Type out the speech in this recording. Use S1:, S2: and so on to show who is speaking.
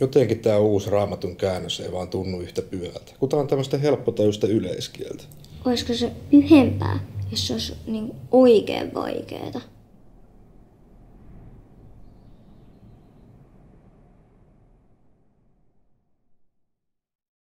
S1: Jotenkin tämä uusi raamatun käännös ei vaan tunnu yhtä pyhältä, kun tämä on tämmöistä helppotajuista yleiskieltä.
S2: Olisiko se pyhempää, jos se olisi niin oikein vaikeaa?